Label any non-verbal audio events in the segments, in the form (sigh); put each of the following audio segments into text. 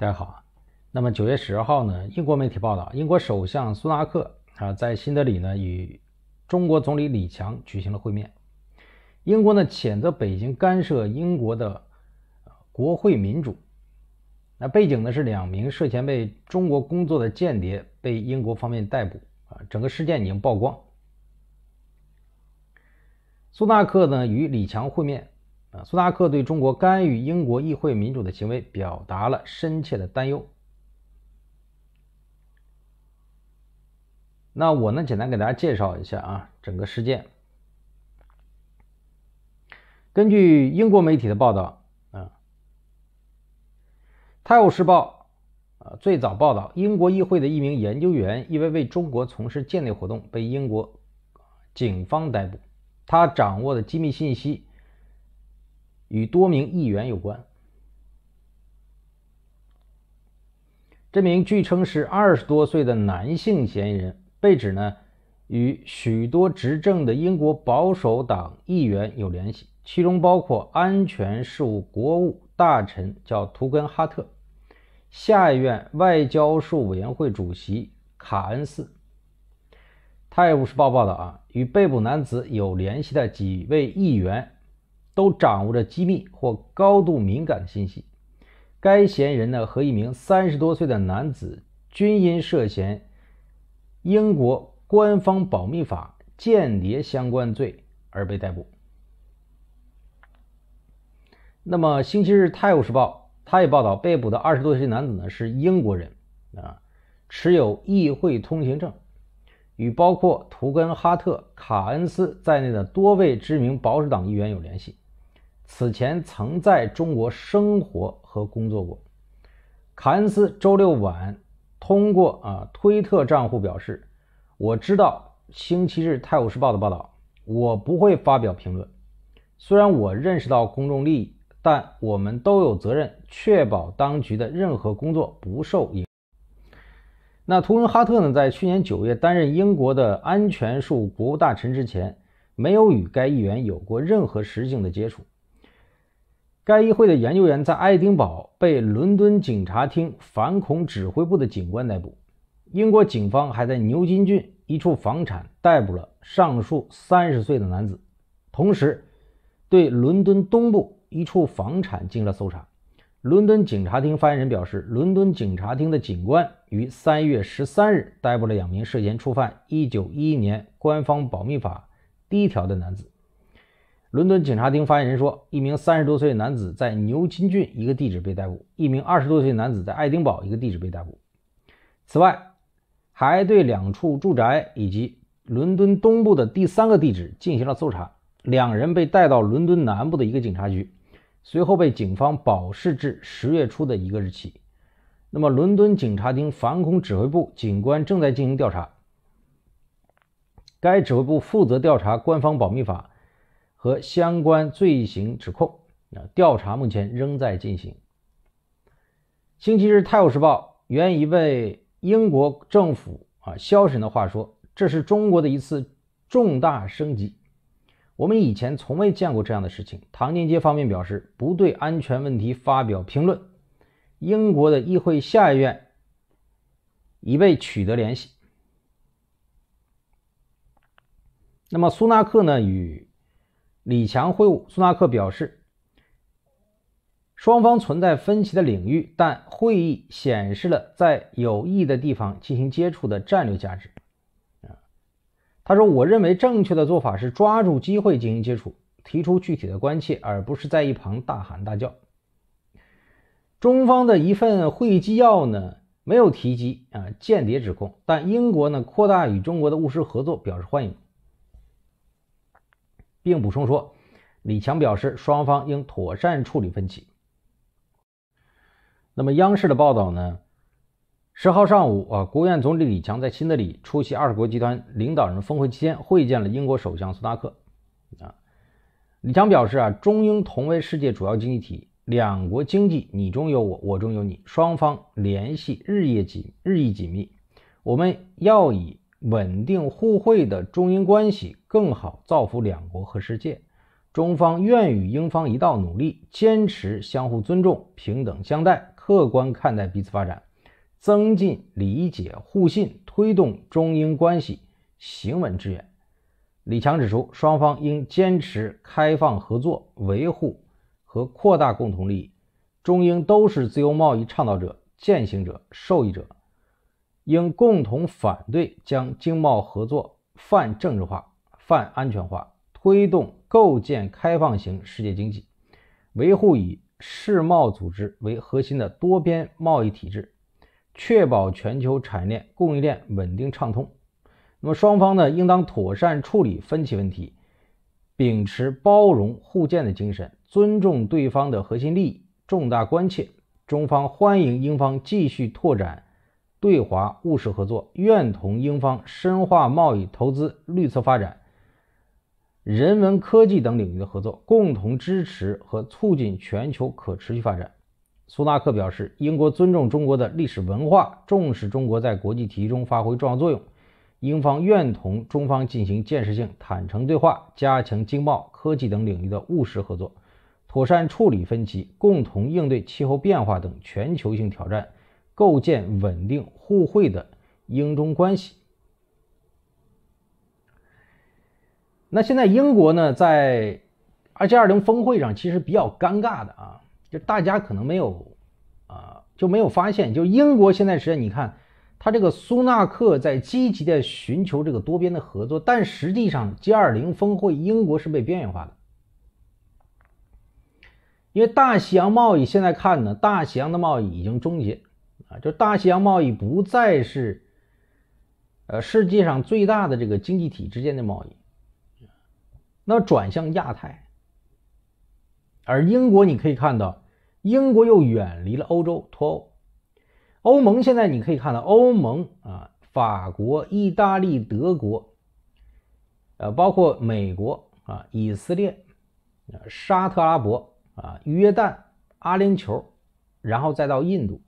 大家好啊，那么九月十号呢，英国媒体报道，英国首相苏纳克啊在新德里呢与中国总理李强举行了会面。英国呢谴责北京干涉英国的国会民主。那背景呢是两名涉嫌为中国工作的间谍被英国方面逮捕啊，整个事件已经曝光。苏纳克呢与李强会面。啊，苏纳克对中国干预英国议会民主的行为表达了深切的担忧。那我呢，简单给大家介绍一下啊，整个事件。根据英国媒体的报道，啊，《泰晤士报》啊最早报道，英国议会的一名研究员因为为中国从事间谍活动被英国警方逮捕，他掌握的机密信息。与多名议员有关。这名据称是二十多岁的男性嫌疑人被指呢与许多执政的英国保守党议员有联系，其中包括安全事务国务大臣叫图根哈特、下议院外交事务委员会主席卡恩斯。《泰晤士报》报道啊，与被捕男子有联系的几位议员。都掌握着机密或高度敏感的信息。该嫌疑人呢和一名三十多岁的男子均因涉嫌英国官方保密法间谍相关罪而被逮捕。那么，《星期日泰晤士报》他也报道，被捕的二十多岁男子呢是英国人啊，持有议会通行证，与包括图根哈特、卡恩斯在内的多位知名保守党议员有联系。此前曾在中国生活和工作过。卡恩斯周六晚通过啊推特账户表示：“我知道《星期日泰晤士报》的报道，我不会发表评论。虽然我认识到公众利益，但我们都有责任确保当局的任何工作不受影。”那图恩哈特呢？在去年九月担任英国的安全事务国务大臣之前，没有与该议员有过任何实质性的接触。该议会的研究员在爱丁堡被伦敦警察厅反恐指挥部的警官逮捕。英国警方还在牛津郡一处房产逮捕了上述三十岁的男子，同时对伦敦东部一处房产进行了搜查。伦敦警察厅发言人表示，伦敦警察厅的警官于三月十三日逮捕了两名涉嫌触犯一九一一年官方保密法第一条的男子。伦敦警察厅发言人说，一名三十多岁男子在牛津郡一个地址被逮捕，一名二十多岁男子在爱丁堡一个地址被逮捕。此外，还对两处住宅以及伦敦东部的第三个地址进行了搜查。两人被带到伦敦南部的一个警察局，随后被警方保释至十月初的一个日期。那么，伦敦警察厅反恐指挥部警官正在进行调查。该指挥部负责调查官方保密法。和相关罪行指控，啊，调查目前仍在进行。星期日《泰晤士报》援一位英国政府啊消息人的话说：“这是中国的一次重大升级，我们以前从未见过这样的事情。”唐宁街方面表示不对安全问题发表评论。英国的议会下议院已被取得联系。那么苏纳克呢？与李强会晤，苏纳克表示，双方存在分歧的领域，但会议显示了在有益的地方进行接触的战略价值。他说：“我认为正确的做法是抓住机会进行接触，提出具体的关切，而不是在一旁大喊大叫。”中方的一份会议纪要呢，没有提及啊间谍指控，但英国呢扩大与中国的务实合作表示欢迎。并补充说，李强表示，双方应妥善处理分歧。那么，央视的报道呢？十号上午啊，国务院总理李强在新德里出席二十国集团领导人峰会期间，会见了英国首相苏纳克。啊，李强表示啊，中英同为世界主要经济体，两国经济你中有我，我中有你，双方联系日益紧日益紧密，我们要以。稳定互惠的中英关系，更好造福两国和世界。中方愿与英方一道努力，坚持相互尊重、平等相待、客观看待彼此发展，增进理解互信，推动中英关系行稳致远。李强指出，双方应坚持开放合作，维护和扩大共同利益。中英都是自由贸易倡导者、践行者、受益者，应共同反对将经贸合作泛政治化、泛安全化。推动构建开放型世界经济，维护以世贸组织为核心的多边贸易体制，确保全球产业链供应链稳定畅通。那么双方呢，应当妥善处理分歧问题，秉持包容互鉴的精神，尊重对方的核心利益、重大关切。中方欢迎英方继续拓展对华务实合作，愿同英方深化贸易、投资、绿色发展。人文科技等领域的合作，共同支持和促进全球可持续发展。苏纳克表示，英国尊重中国的历史文化，重视中国在国际体系中发挥重要作用。英方愿同中方进行建设性、坦诚对话，加强经贸、科技等领域的务实合作，妥善处理分歧，共同应对气候变化等全球性挑战，构建稳定互惠的英中关系。那现在英国呢，在 G20 峰会上其实比较尴尬的啊，就大家可能没有啊就没有发现，就英国现在实际上你看，他这个苏纳克在积极的寻求这个多边的合作，但实际上 G20 峰会英国是被边缘化的，因为大西洋贸易现在看呢，大西洋的贸易已经终结啊，就大西洋贸易不再是呃世界上最大的这个经济体之间的贸易。那转向亚太，而英国你可以看到，英国又远离了欧洲脱欧。欧盟现在你可以看到，欧盟啊，法国、意大利、德国，呃，包括美国啊、以色列、沙特阿拉伯啊、约旦、阿联酋，然后再到印度，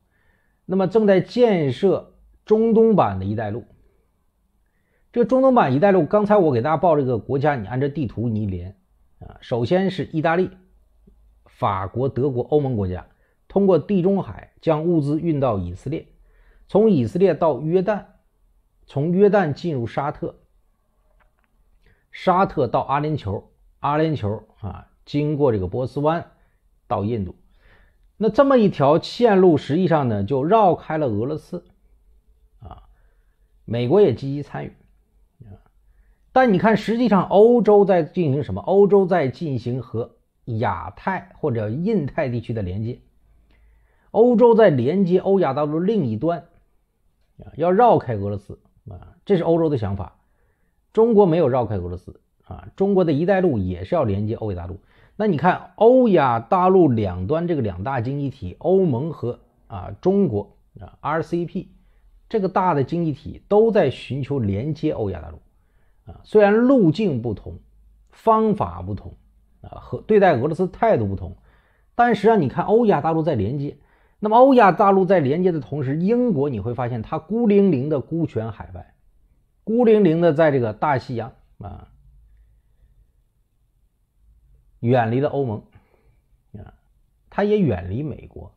那么正在建设中东版的一带路。这中东版“一带一路”，刚才我给大家报这个国家，你按照地图你一连。啊，首先是意大利、法国、德国、欧盟国家，通过地中海将物资运到以色列，从以色列到约旦，从约旦进入沙特，沙特到阿联酋，阿联酋啊经过这个波斯湾到印度，那这么一条线路，实际上呢就绕开了俄罗斯啊，美国也积极参与。啊但你看，实际上欧洲在进行什么？欧洲在进行和亚太或者印太地区的连接。欧洲在连接欧亚大陆另一端，啊，要绕开俄罗斯啊，这是欧洲的想法。中国没有绕开俄罗斯啊，中国的一带路也是要连接欧亚大陆。那你看，欧亚大陆两端这个两大经济体，欧盟和啊中国啊 RCP 这个大的经济体都在寻求连接欧亚大陆。啊，虽然路径不同，方法不同，啊，和对待俄罗斯态度不同，但实际上你看欧亚大陆在连接，那么欧亚大陆在连接的同时，英国你会发现它孤零零的孤悬海外，孤零零的在这个大西洋啊，远离了欧盟，啊，他也远离美国，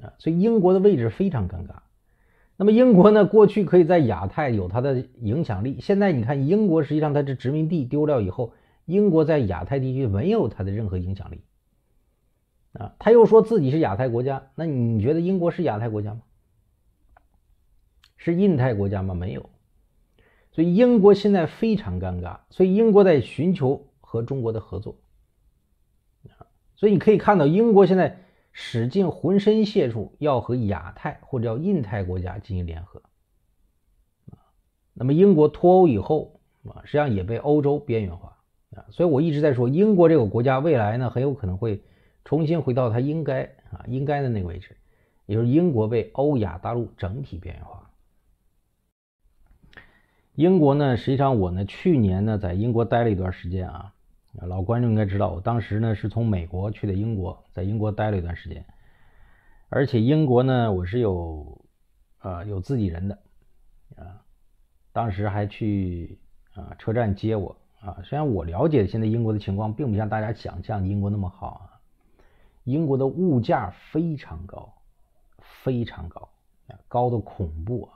啊，所以英国的位置非常尴尬。那么英国呢？过去可以在亚太有它的影响力，现在你看英国实际上它这殖民地丢掉以后，英国在亚太地区没有它的任何影响力啊。他又说自己是亚太国家，那你觉得英国是亚太国家吗？是印太国家吗？没有。所以英国现在非常尴尬，所以英国在寻求和中国的合作。所以你可以看到英国现在。使尽浑身解数要和亚太或者叫印太国家进行联合，那么英国脱欧以后啊，实际上也被欧洲边缘化啊，所以我一直在说，英国这个国家未来呢，很有可能会重新回到它应该啊应该的那个位置，也就是英国被欧亚大陆整体边缘化。英国呢，实际上我呢去年呢在英国待了一段时间啊。老观众应该知道，我当时呢是从美国去的英国，在英国待了一段时间，而且英国呢我是有啊有自己人的啊，当时还去啊车站接我啊。虽然我了解现在英国的情况，并不像大家想象英国那么好啊。英国的物价非常高，非常高，高的恐怖啊。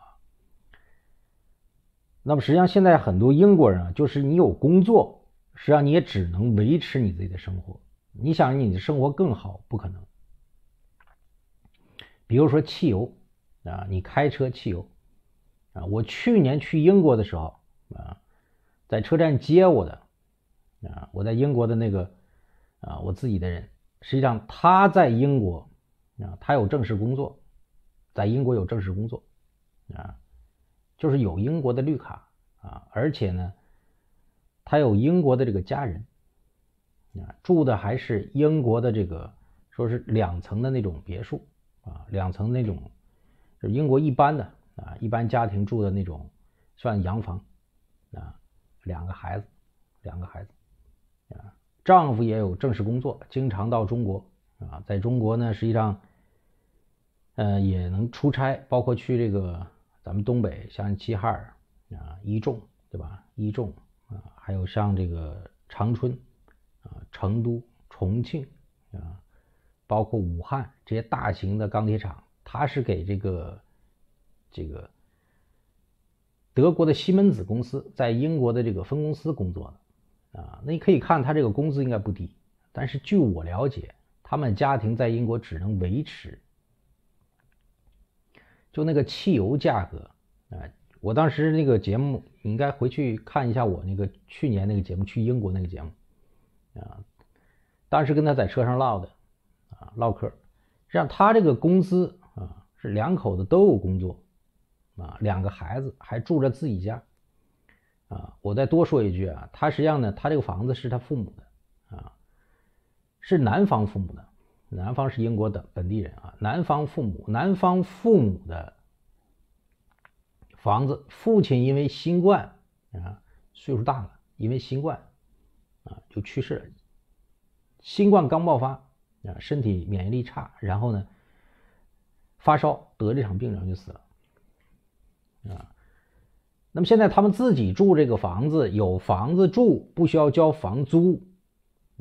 那么实际上现在很多英国人啊，就是你有工作，实际上你也只能维持你自己的生活。你想你的生活更好，不可能。比如说汽油啊，你开车汽油啊，我去年去英国的时候啊，在车站接我的啊，我在英国的那个啊，我自己的人。实际上他在英国啊，他有正式工作，在英国有正式工作啊，就是有英国的绿卡啊，而且呢，他有英国的这个家人啊，住的还是英国的这个说是两层的那种别墅啊，两层那种就英国一般的啊，一般家庭住的那种算洋房啊，两个孩子，两个孩子啊。丈夫也有正式工作，经常到中国啊，在中国呢，实际上，呃，也能出差，包括去这个咱们东北，像齐齐哈尔啊、一众，对吧？一众，还有像这个长春啊、成都、重庆啊，包括武汉这些大型的钢铁厂，他是给这个这个德国的西门子公司在英国的这个分公司工作的。啊，那你可以看他这个工资应该不低，但是据我了解，他们家庭在英国只能维持，就那个汽油价格啊，我当时那个节目你应该回去看一下我那个去年那个节目去英国那个节目啊，当时跟他在车上唠的啊唠嗑，让他这个工资啊是两口子都有工作啊，两个孩子还住着自己家。啊，我再多说一句啊，他实际上呢，他这个房子是他父母的啊，是男方父母的，男方是英国的本地人啊，男方父母，男方父母的房子，父亲因为新冠啊，岁数大了，因为新冠啊就去世了，新冠刚爆发啊，身体免疫力差，然后呢发烧得这场病，然后就死了啊。那么现在他们自己住这个房子，有房子住，不需要交房租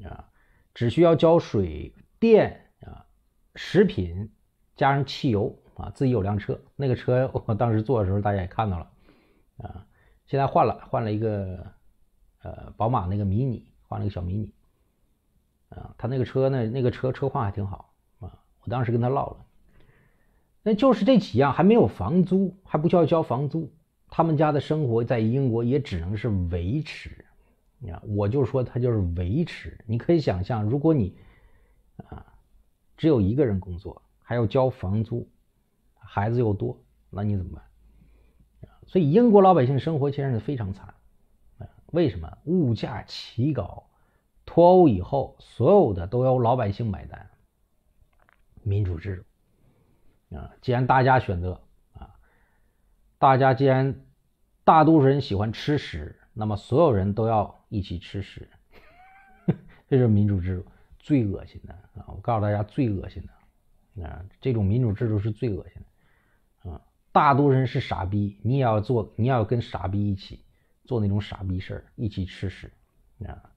啊，只需要交水电啊、食品，加上汽油啊，自己有辆车，那个车我当时坐的时候大家也看到了啊，现在换了，换了一个呃宝马那个迷你，换了个小迷你啊，他那个车呢，那个车车况还挺好啊，我当时跟他唠了，那就是这几样还没有房租，还不需要交房租。他们家的生活在英国也只能是维持，你看，我就说他就是维持。你可以想象，如果你啊只有一个人工作，还要交房租，孩子又多，那你怎么办？所以英国老百姓生活其实是非常惨。为什么？物价奇高，脱欧以后，所有的都要老百姓买单。民主制度啊，既然大家选择啊，大家既然。大多数人喜欢吃屎，那么所有人都要一起吃屎，(laughs) 这是民主制度最恶心的啊！我告诉大家，最恶心的啊，这种民主制度是最恶心的！大多数人是傻逼，你也要做，你要跟傻逼一起做那种傻逼事儿，一起吃屎啊！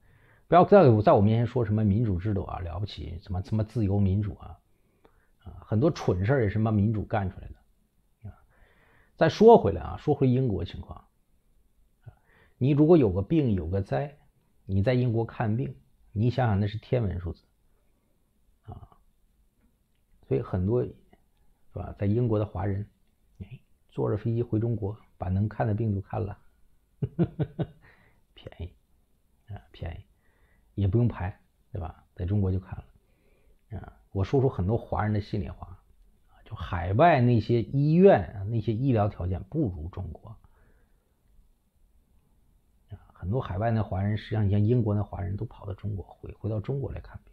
不要在在我面前说什么民主制度啊了不起，什么什么自由民主啊啊，很多蠢事儿也是妈民主干出来的啊。再说回来啊，说回英国情况，你如果有个病有个灾，你在英国看病，你想想那是天文数字啊。所以很多是吧，在英国的华人，坐着飞机回中国，把能看的病都看了，便宜啊，便宜，也不用排，对吧？在中国就看了啊。我说出很多华人的心里话。就海外那些医院那些医疗条件不如中国啊，很多海外那华人实际上你像英国那华人都跑到中国回回到中国来看病。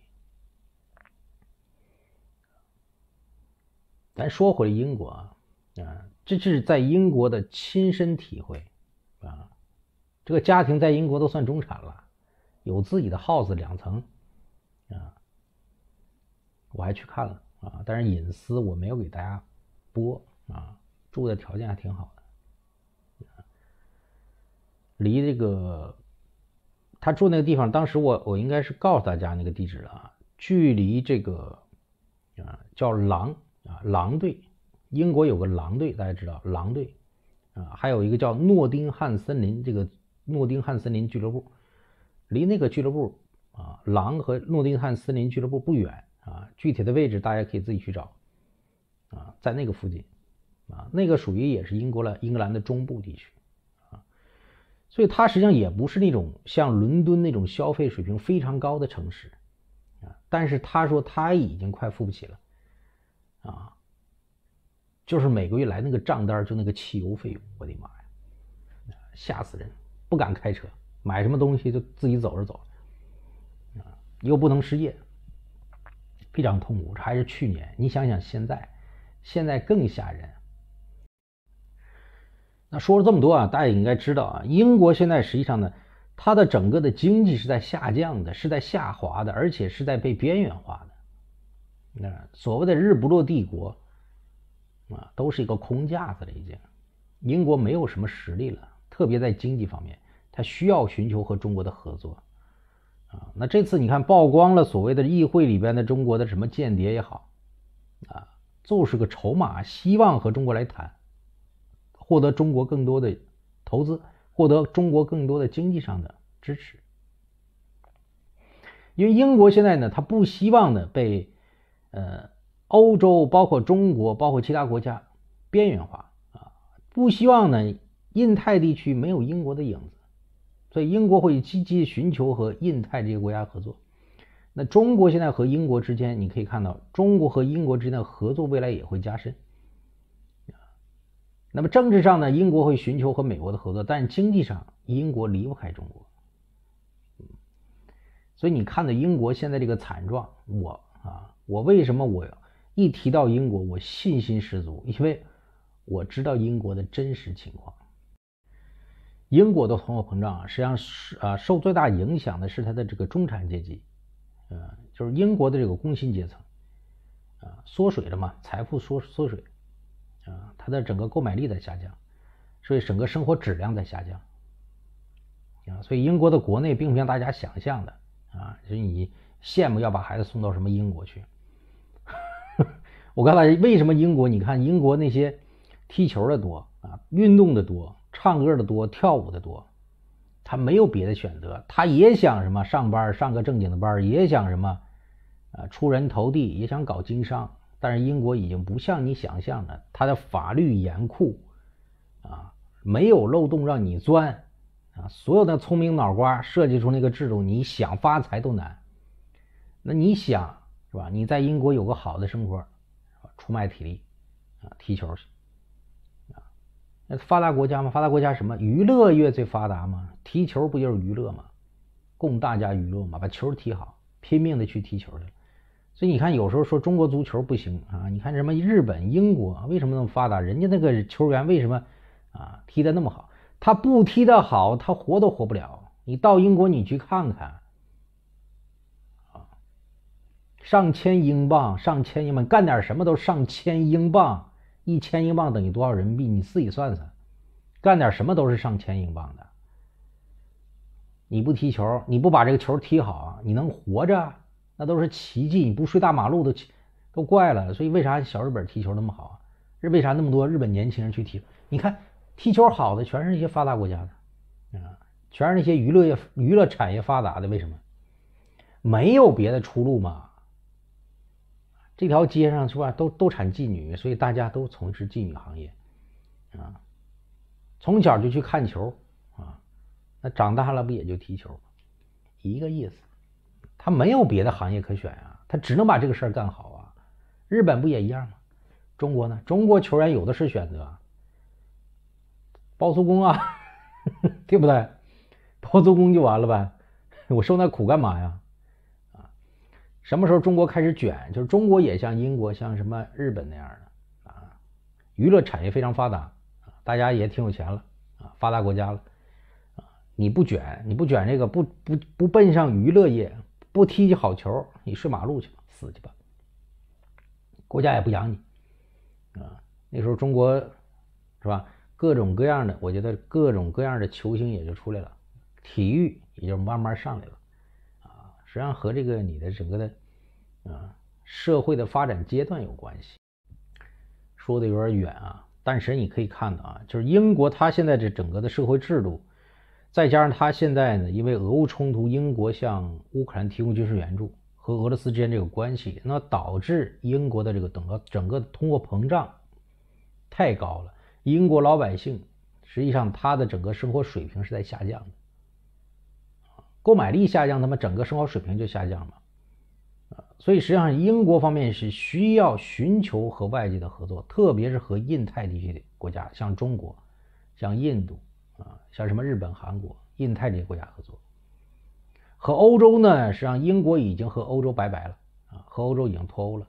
咱说回英国啊，啊，这是在英国的亲身体会啊，这个家庭在英国都算中产了，有自己的 house 两层啊，我还去看了。啊，但是隐私我没有给大家播啊，住的条件还挺好的，离这个他住那个地方，当时我我应该是告诉大家那个地址了啊，距离这个啊叫狼啊狼队，英国有个狼队，大家知道狼队啊，还有一个叫诺丁汉森林，这个诺丁汉森林俱乐部，离那个俱乐部啊狼和诺丁汉森林俱乐部不远啊，具体的位置大家可以自己去找啊，在那个附近啊，那个属于也是英国了英格兰的中部地区。啊所以它实际上也不是那种像伦敦那种消费水平非常高的城市，啊，但是他说他已经快付不起了，啊，就是每个月来那个账单就那个汽油费用，我的妈呀，吓死人，不敢开车，买什么东西就自己走着走，啊，又不能失业，非常痛苦。这还是去年，你想想现在，现在更吓人。那说了这么多啊，大家也应该知道啊，英国现在实际上呢，它的整个的经济是在下降的，是在下滑的，而且是在被边缘化的。那所谓的日不落帝国啊，都是一个空架子了，已经。英国没有什么实力了，特别在经济方面，它需要寻求和中国的合作啊。那这次你看曝光了所谓的议会里边的中国的什么间谍也好啊，就是个筹码，希望和中国来谈。获得中国更多的投资，获得中国更多的经济上的支持，因为英国现在呢，他不希望呢被呃欧洲、包括中国、包括其他国家边缘化啊，不希望呢印太地区没有英国的影子，所以英国会积极寻求和印太这些国家合作。那中国现在和英国之间，你可以看到，中国和英国之间的合作未来也会加深。那么政治上呢，英国会寻求和美国的合作，但经济上英国离不开中国。所以你看到英国现在这个惨状，我啊，我为什么我一提到英国我信心十足？因为我知道英国的真实情况。英国的通货膨胀啊实际上是啊，受最大影响的是它的这个中产阶级，嗯，就是英国的这个工薪阶层啊，缩水了嘛，财富缩缩水。啊，它的整个购买力在下降，所以整个生活质量在下降。啊，所以英国的国内并不像大家想象的啊，就是你羡慕要把孩子送到什么英国去。我告诉大家，为什么英国？你看英国那些踢球的多啊，运动的多，唱歌的多，跳舞的多，他没有别的选择，他也想什么上班上个正经的班，也想什么啊出人头地，也想搞经商。但是英国已经不像你想象的，它的法律严酷啊，没有漏洞让你钻啊。所有的聪明脑瓜设计出那个制度，你想发财都难。那你想是吧？你在英国有个好的生活，出卖体力啊，踢球去啊。那发达国家嘛，发达国家什么娱乐业最发达嘛？踢球不就是娱乐嘛？供大家娱乐嘛，把球踢好，拼命的去踢球去。所以你看，有时候说中国足球不行啊，你看什么日本、英国为什么那么发达？人家那个球员为什么啊踢得那么好？他不踢得好，他活都活不了。你到英国，你去看看啊，上千英镑，上千英镑，干点什么都上千英镑，一千英镑等于多少人民币？你自己算算，干点什么都是上千英镑的。你不踢球，你不把这个球踢好，你能活着？那都是奇迹，你不睡大马路都都怪了。所以为啥小日本踢球那么好啊？是为啥那么多日本年轻人去踢？你看踢球好的全是那些发达国家的啊，全是那些娱乐业、娱乐产业发达的。为什么？没有别的出路吗？这条街上是吧，都都产妓女，所以大家都从事妓女行业啊。从小就去看球啊，那长大了不也就踢球？一个意思。他没有别的行业可选啊，他只能把这个事儿干好啊。日本不也一样吗？中国呢？中国球员有的是选择，包租公啊，(laughs) 对不对？包租公就完了呗，我受那苦干嘛呀？什么时候中国开始卷？就是中国也像英国、像什么日本那样的啊，娱乐产业非常发达，大家也挺有钱了啊，发达国家了啊，你不卷，你不卷这个，不不不奔上娱乐业。不踢好球，你睡马路去吧，死去吧！国家也不养你啊。那时候中国是吧？各种各样的，我觉得各种各样的球星也就出来了，体育也就慢慢上来了，实际上和这个你的整个的啊社会的发展阶段有关系。说的有点远啊，但是你可以看到啊，就是英国它现在这整个的社会制度，再加上它现在呢，因为俄乌冲突，英国向乌克兰提供军事援助和俄罗斯之间这个关系，那导致英国的这个整个整个通货膨胀太高了，英国老百姓实际上他的整个生活水平是在下降的，购买力下降，那么整个生活水平就下降了。所以实际上，英国方面是需要寻求和外界的合作，特别是和印太地区的国家，像中国、像印度啊，像什么日本、韩国、印太这些国家合作。和欧洲呢，实际上英国已经和欧洲拜拜了啊，和欧洲已经脱欧了。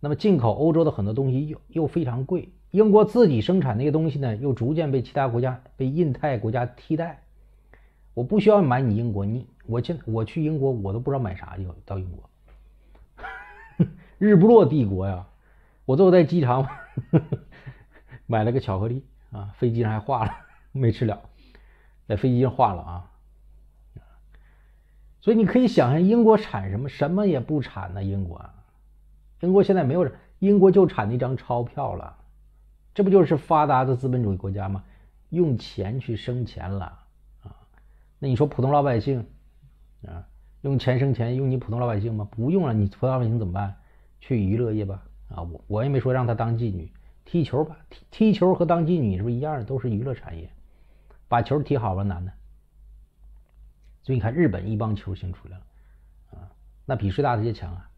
那么进口欧洲的很多东西又又非常贵，英国自己生产那些东西呢，又逐渐被其他国家、被印太国家替代。我不需要买你英国，你我现我去英国，我都不知道买啥去到英国。(laughs) 日不落帝国呀！我最后在机场 (laughs) 买了个巧克力啊，飞机上还化了，没吃了，在飞机上化了啊。所以你可以想象，英国产什么？什么也不产呢？英国，英国现在没有，英国就产那张钞票了。这不就是发达的资本主义国家吗？用钱去生钱了啊！那你说普通老百姓啊？用钱生钱，用你普通老百姓吗？不用了，你普通老百姓怎么办？去娱乐业吧，啊，我我也没说让他当妓女，踢球吧，踢踢球和当妓女是不是一样的？都是娱乐产业，把球踢好了，男的。所以你看，日本一帮球星出来了，啊，那比谁打的越强啊，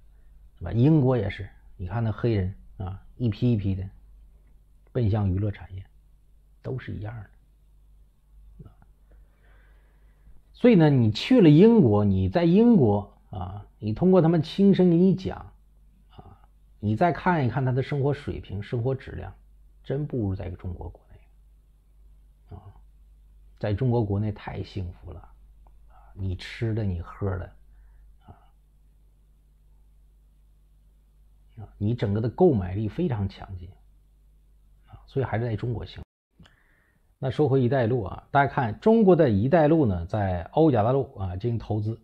是吧？英国也是，你看那黑人啊，一批一批的奔向娱乐产业，都是一样的。所以呢，你去了英国，你在英国啊，你通过他们亲身给你讲啊，你再看一看他的生活水平、生活质量，真不如在中国国内啊，在中国国内太幸福了啊，你吃的、你喝的啊，你整个的购买力非常强劲啊，所以还是在中国行。那说回“一带一路”啊，大家看中国的一带一路呢，在欧亚大陆啊进行投资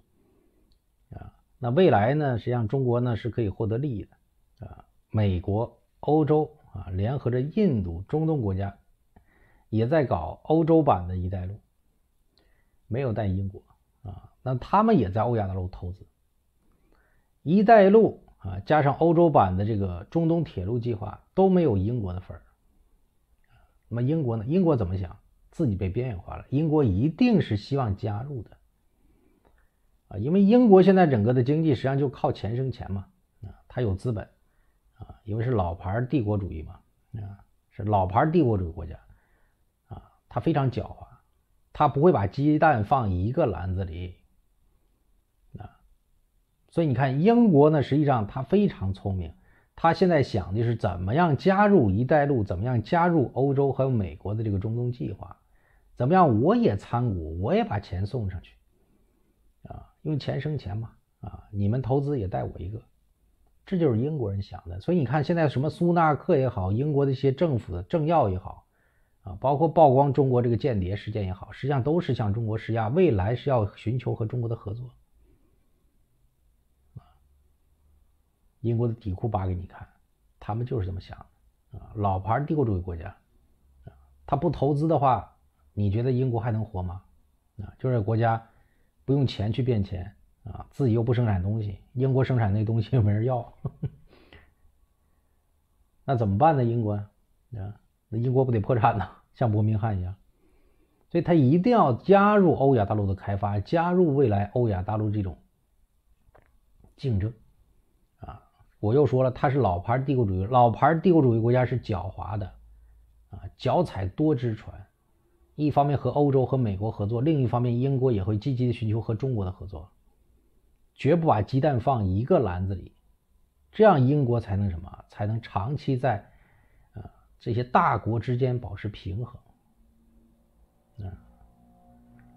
啊，那未来呢，实际上中国呢是可以获得利益的啊。美国、欧洲啊，联合着印度、中东国家，也在搞欧洲版的一带一路，没有带英国啊，那他们也在欧亚大陆投资。一带一路啊，加上欧洲版的这个中东铁路计划，都没有英国的份儿。那么英国呢？英国怎么想？自己被边缘化了。英国一定是希望加入的啊，因为英国现在整个的经济实际上就靠钱生钱嘛啊，它有资本啊，因为是老牌帝国主义嘛啊，是老牌帝国主义国家啊，它非常狡猾，它不会把鸡蛋放一个篮子里啊，所以你看英国呢，实际上它非常聪明。他现在想的是怎么样加入“一带一路”，怎么样加入欧洲和美国的这个中东计划？怎么样我也参股，我也把钱送上去啊？用钱生钱嘛啊！你们投资也带我一个，这就是英国人想的。所以你看，现在什么苏纳克也好，英国的一些政府的政要也好啊，包括曝光中国这个间谍事件也好，实际上都是向中国施压，未来是要寻求和中国的合作。英国的底裤扒给你看，他们就是这么想的啊，老牌帝国主义国家啊，他不投资的话，你觉得英国还能活吗？啊，就是国家不用钱去变钱啊，自己又不生产东西，英国生产那东西又没人要，(laughs) 那怎么办呢？英国啊，那英国不得破产呢？(laughs) 像伯明翰一样，所以他一定要加入欧亚大陆的开发，加入未来欧亚大陆这种竞争。我又说了，他是老牌帝国主义，老牌帝国主义国家是狡猾的，啊，脚踩多只船，一方面和欧洲和美国合作，另一方面英国也会积极的寻求和中国的合作，绝不把鸡蛋放一个篮子里，这样英国才能什么？才能长期在啊这些大国之间保持平衡。嗯，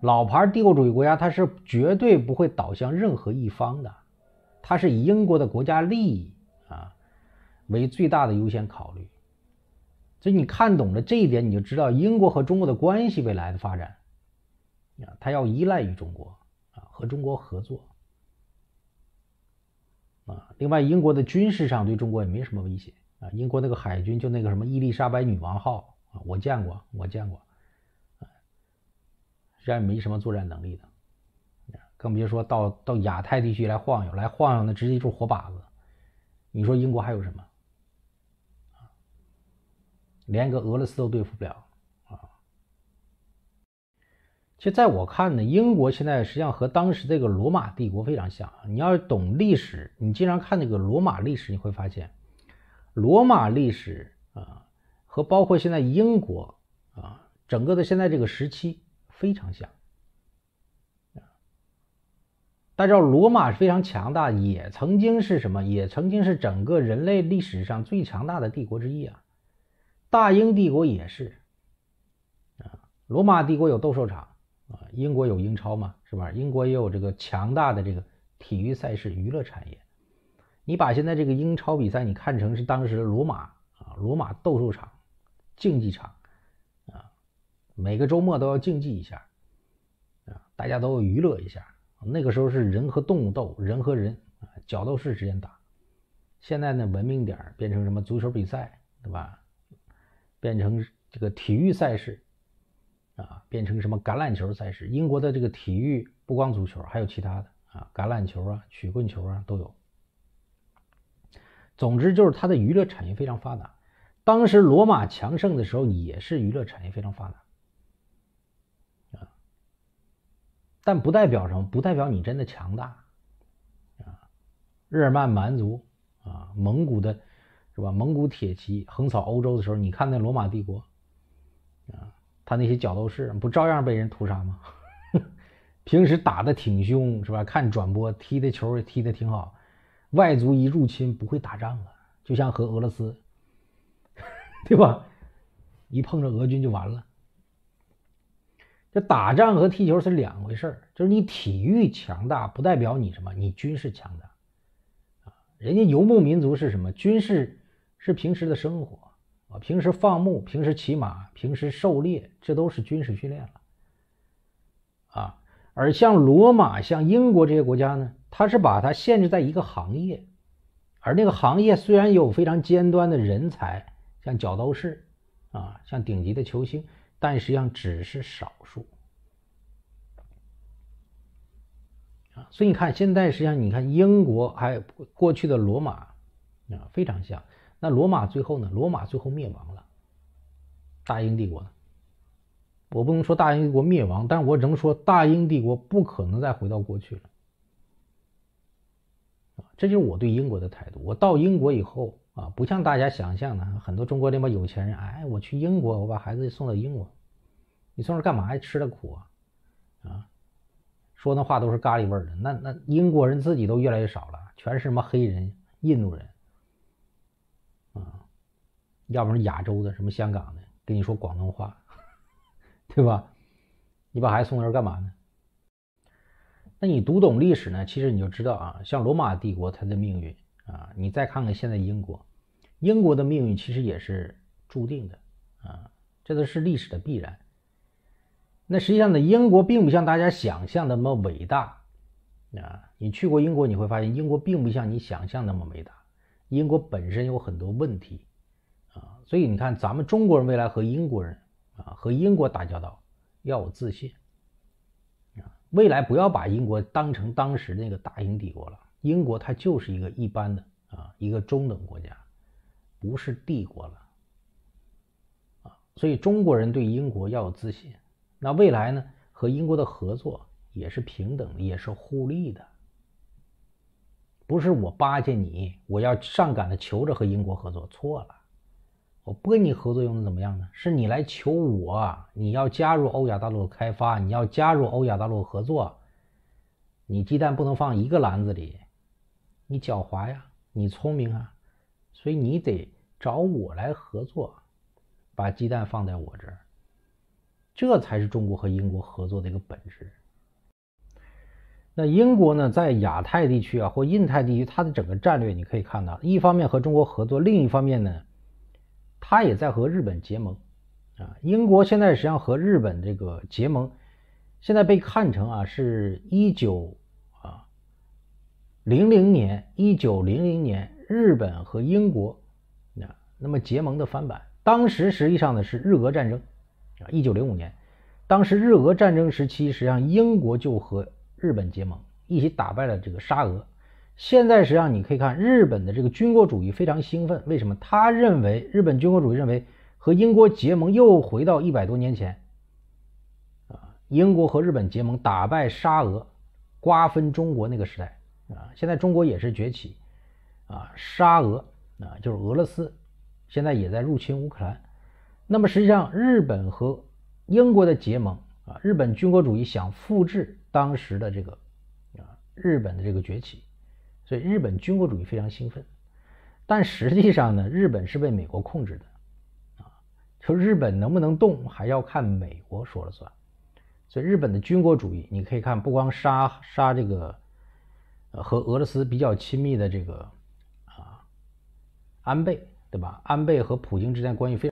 老牌帝国主义国家它是绝对不会倒向任何一方的。它是以英国的国家利益为最大的优先考虑，所以你看懂了这一点，你就知道英国和中国的关系未来的发展啊，它要依赖于中国啊，和中国合作啊。另外，英国的军事上对中国也没什么威胁啊。英国那个海军就那个什么伊丽莎白女王号啊，我见过，我见过，实际上没什么作战能力的，更别说到到亚太地区来晃悠，来晃悠那直接就是活靶子。你说英国还有什么？连个俄罗斯都对付不了啊！其实，在我看呢，英国现在实际上和当时这个罗马帝国非常像。你要懂历史，你经常看那个罗马历史，你会发现，罗马历史啊和包括现在英国啊整个的现在这个时期非常像。大家知道，罗马非常强大，也曾经是什么？也曾经是整个人类历史上最强大的帝国之一啊！大英帝国也是啊，罗马帝国有斗兽场啊，英国有英超嘛，是吧？英国也有这个强大的这个体育赛事娱乐产业。你把现在这个英超比赛，你看成是当时的罗马啊，罗马斗兽场、竞技场啊，每个周末都要竞技一下啊，大家都娱乐一下。那个时候是人和动物斗，人和人啊，角斗士之间打。现在呢，文明点变成什么足球比赛，对吧？变成这个体育赛事，啊，变成什么橄榄球赛事？英国的这个体育不光足球，还有其他的啊，橄榄球啊、曲棍球啊都有。总之就是它的娱乐产业非常发达。当时罗马强盛的时候，也是娱乐产业非常发达，啊，但不代表什么？不代表你真的强大，啊，日耳曼蛮族啊，蒙古的。是吧？蒙古铁骑横扫欧洲的时候，你看那罗马帝国啊，他那些角斗士不照样被人屠杀吗？(laughs) 平时打的挺凶，是吧？看转播踢的球也踢的挺好，外族一入侵不会打仗了，就像和俄罗斯，(laughs) 对吧？一碰着俄军就完了。这打仗和踢球是两回事就是你体育强大不代表你什么，你军事强大啊。人家游牧民族是什么？军事。是平时的生活啊，平时放牧，平时骑马，平时狩猎，这都是军事训练了啊。而像罗马、像英国这些国家呢，它是把它限制在一个行业，而那个行业虽然有非常尖端的人才，像角斗士啊，像顶级的球星，但实际上只是少数啊。所以你看，现在实际上你看英国还有过去的罗马啊，非常像。那罗马最后呢？罗马最后灭亡了，大英帝国呢？我不能说大英帝国灭亡，但我只能说大英帝国不可能再回到过去了。这就是我对英国的态度。我到英国以后啊，不像大家想象的，很多中国那帮有钱人，哎，我去英国，我把孩子送到英国，你送这干嘛呀？吃的苦啊，啊，说那话都是咖喱味儿的。那那英国人自己都越来越少了，全是什么黑人、印度人。要不然亚洲的什么香港的跟你说广东话，(laughs) 对吧？你把孩子送那儿干嘛呢？那你读懂历史呢？其实你就知道啊，像罗马帝国它的命运啊，你再看看现在英国，英国的命运其实也是注定的啊，这都是历史的必然。那实际上呢，英国并不像大家想象那么伟大啊。你去过英国，你会发现英国并不像你想象那么伟大。英国本身有很多问题啊，所以你看，咱们中国人未来和英国人啊，和英国打交道要有自信啊，未来不要把英国当成当时那个大英帝国了，英国它就是一个一般的啊，一个中等国家，不是帝国了啊，所以中国人对英国要有自信，那未来呢，和英国的合作也是平等的，也是互利的。不是我巴结你，我要上赶着求着和英国合作，错了。我不跟你合作又能怎么样呢？是你来求我，你要加入欧亚大陆的开发，你要加入欧亚大陆合作。你鸡蛋不能放一个篮子里，你狡猾呀，你聪明啊，所以你得找我来合作，把鸡蛋放在我这儿，这才是中国和英国合作的一个本质。那英国呢，在亚太地区啊，或印太地区，它的整个战略你可以看到，一方面和中国合作，另一方面呢，它也在和日本结盟啊。英国现在实际上和日本这个结盟，现在被看成啊是一九啊零零年一九零零年日本和英国啊那么结盟的翻版。当时实际上呢是日俄战争啊，一九零五年，当时日俄战争时期，实际上英国就和日本结盟，一起打败了这个沙俄。现在实际上你可以看日本的这个军国主义非常兴奋，为什么？他认为日本军国主义认为和英国结盟又回到一百多年前啊，英国和日本结盟打败沙俄，瓜分中国那个时代啊。现在中国也是崛起啊，沙俄啊就是俄罗斯，现在也在入侵乌克兰。那么实际上日本和英国的结盟啊，日本军国主义想复制当时的这个啊日本的这个崛起。所以日本军国主义非常兴奋，但实际上呢，日本是被美国控制的，啊，就日本能不能动还要看美国说了算。所以日本的军国主义，你可以看，不光杀杀这个，和俄罗斯比较亲密的这个啊安倍，对吧？安倍和普京之间关系非。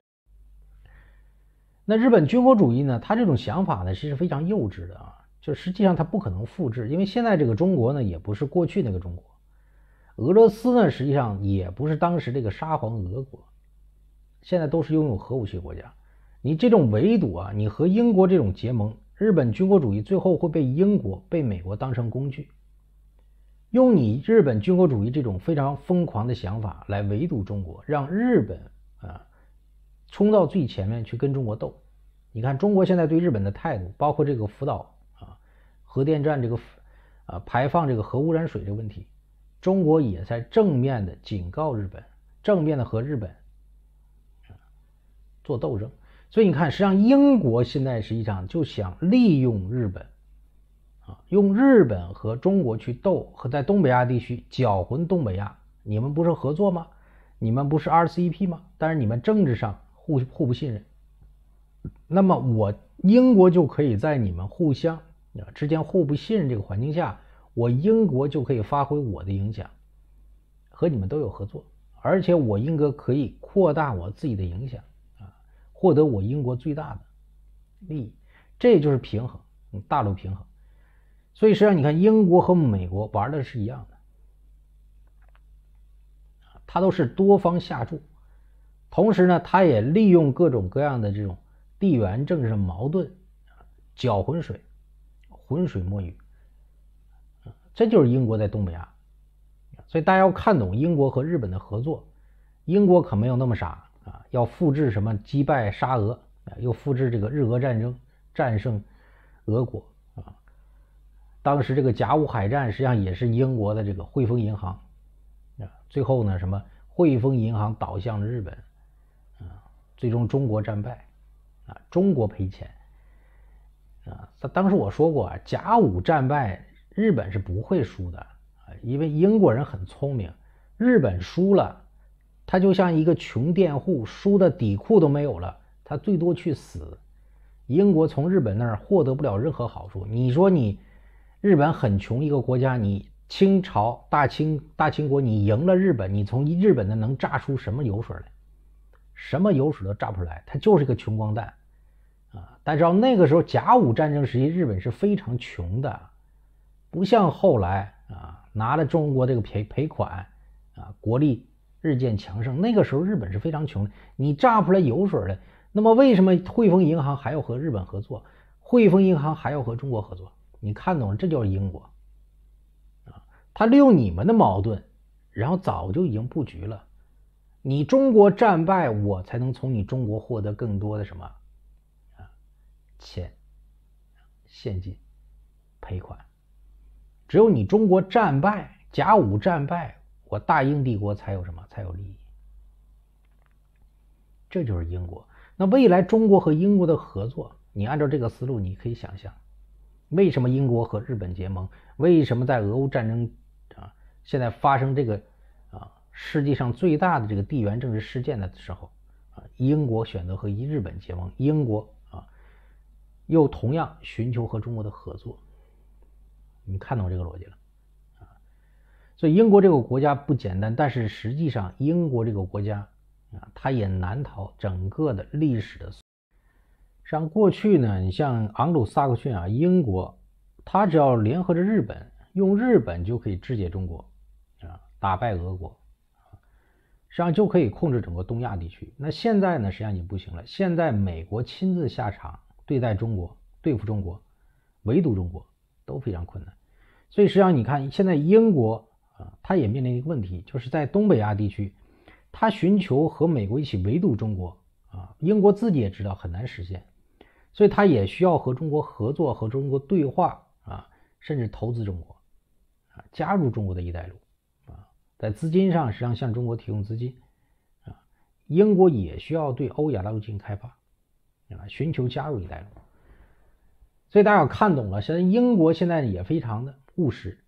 那日本军国主义呢，他这种想法呢，其实非常幼稚的啊，就实际上他不可能复制，因为现在这个中国呢，也不是过去那个中国。俄罗斯呢，实际上也不是当时这个沙皇俄国，现在都是拥有核武器国家。你这种围堵啊，你和英国这种结盟，日本军国主义最后会被英国、被美国当成工具，用你日本军国主义这种非常疯狂的想法来围堵中国，让日本啊冲到最前面去跟中国斗。你看中国现在对日本的态度，包括这个福岛啊核电站这个啊排放这个核污染水这问题。中国也在正面的警告日本，正面的和日本做斗争。所以你看，实际上英国现在实际上就想利用日本，啊，用日本和中国去斗，和在东北亚地区搅浑东北亚。你们不是合作吗？你们不是 RCEP 吗？但是你们政治上互互不信任，那么我英国就可以在你们互相啊之间互不信任这个环境下。我英国就可以发挥我的影响，和你们都有合作，而且我英国可以扩大我自己的影响啊，获得我英国最大的利益，这就是平衡，大陆平衡。所以实际上你看，英国和美国玩的是一样的，他都是多方下注，同时呢，他也利用各种各样的这种地缘政治矛盾，搅浑水，浑水摸鱼。这就是英国在东北亚，所以大家要看懂英国和日本的合作。英国可没有那么傻啊，要复制什么击败沙俄，又复制这个日俄战争战胜俄国啊。当时这个甲午海战实际上也是英国的这个汇丰银行啊，最后呢什么汇丰银行倒向了日本啊，最终中国战败啊，中国赔钱啊。当时我说过啊，甲午战败。日本是不会输的啊，因为英国人很聪明。日本输了，他就像一个穷佃户，输的底裤都没有了，他最多去死。英国从日本那儿获得不了任何好处。你说你日本很穷一个国家，你清朝大清大清国你赢了日本，你从日本那能榨出什么油水来？什么油水都榨不出来，他就是个穷光蛋啊！大家知道那个时候甲午战争时期，日本是非常穷的。不像后来啊，拿了中国这个赔赔款啊，国力日渐强盛。那个时候日本是非常穷的，你榨出来油水来。那么为什么汇丰银行还要和日本合作？汇丰银行还要和中国合作？你看懂了，这就是英国啊，他利用你们的矛盾，然后早就已经布局了。你中国战败，我才能从你中国获得更多的什么啊钱、现金、赔款。只有你中国战败，甲午战败，我大英帝国才有什么？才有利益。这就是英国。那未来中国和英国的合作，你按照这个思路，你可以想象，为什么英国和日本结盟？为什么在俄乌战争啊，现在发生这个啊世界上最大的这个地缘政治事件的时候啊，英国选择和日本结盟，英国啊又同样寻求和中国的合作。你看懂这个逻辑了啊？所以英国这个国家不简单，但是实际上英国这个国家啊，它也难逃整个的历史的。实际上，过去呢，你像昂鲁萨克逊啊，英国，他只要联合着日本，用日本就可以肢解中国，啊，打败俄国，实际上就可以控制整个东亚地区。那现在呢，实际上已经不行了。现在美国亲自下场对待中国，对付中国，围堵中国都非常困难。所以实际上，你看现在英国啊，它也面临一个问题，就是在东北亚地区，它寻求和美国一起围堵中国啊，英国自己也知道很难实现。所以，它也需要和中国合作，和中国对话啊，甚至投资中国啊，加入中国的一带一路啊，在资金上实际上向中国提供资金啊。英国也需要对欧亚大陆进行开发啊，寻求加入一带一路。所以大家要看懂了，现在英国现在也非常的务实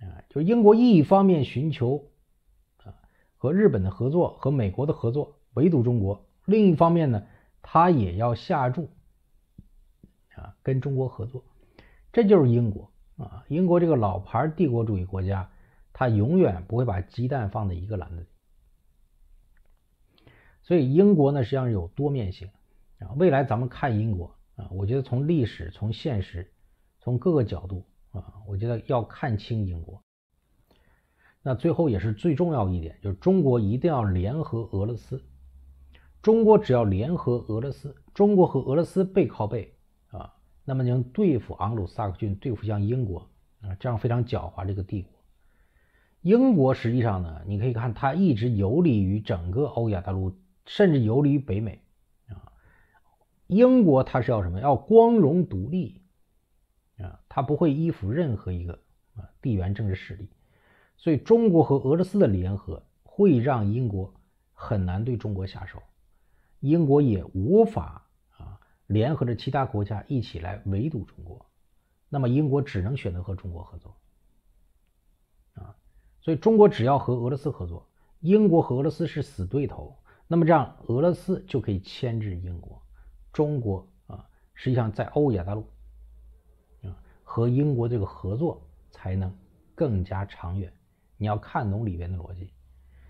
啊，就英国一方面寻求啊和日本的合作，和美国的合作围堵中国，另一方面呢，他也要下注。啊，跟中国合作，这就是英国啊。英国这个老牌帝国主义国家，它永远不会把鸡蛋放在一个篮子里。所以英国呢，实际上有多面性啊。未来咱们看英国啊，我觉得从历史、从现实、从各个角度啊，我觉得要看清英国。那最后也是最重要一点，就是中国一定要联合俄罗斯。中国只要联合俄罗斯，中国和俄罗斯背靠背啊。那么能对付昂鲁萨克逊，对付像英国啊这样非常狡猾这个帝国。英国实际上呢，你可以看它一直游离于整个欧亚大陆，甚至游离于北美啊。英国它是要什么？要光荣独立啊，他不会依附任何一个啊地缘政治势力。所以中国和俄罗斯的联合会让英国很难对中国下手，英国也无法啊。联合着其他国家一起来围堵中国，那么英国只能选择和中国合作啊。所以中国只要和俄罗斯合作，英国和俄罗斯是死对头，那么这样俄罗斯就可以牵制英国。中国啊，实际上在欧亚大陆和英国这个合作才能更加长远。你要看懂里边的逻辑。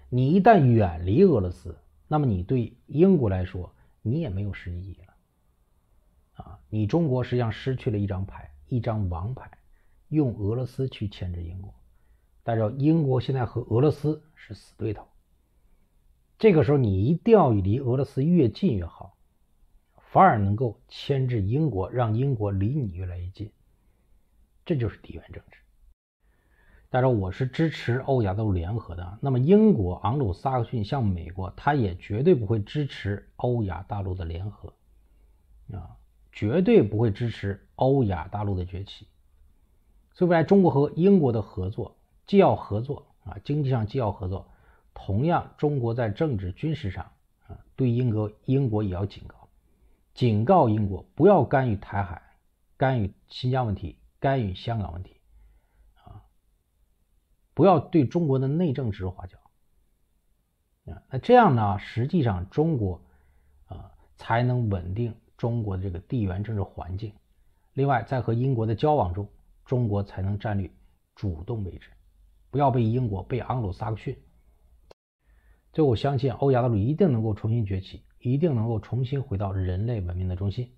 你一旦远离俄罗斯，那么你对英国来说，你也没有实际意义了。啊，你中国实际上失去了一张牌，一张王牌，用俄罗斯去牵制英国。大家知道，英国现在和俄罗斯是死对头。这个时候，你一定要离俄罗斯越近越好，反而能够牵制英国，让英国离你越来越近。这就是地缘政治。大家知道，我是支持欧亚大陆联合的。那么，英国昂鲁萨克逊像美国，他也绝对不会支持欧亚大陆的联合啊。绝对不会支持欧亚大陆的崛起，所以未来中国和英国的合作既要合作啊，经济上既要合作，同样中国在政治军事上啊，对英国英国也要警告，警告英国不要干预台海，干预新疆问题，干预香港问题，啊，不要对中国的内政指手画脚，啊，那这样呢，实际上中国啊才能稳定。中国的这个地缘政治环境，另外在和英国的交往中，中国才能占据主动位置，不要被英国、被昂鲁萨克逊。最后，我相信欧亚大陆一定能够重新崛起，一定能够重新回到人类文明的中心。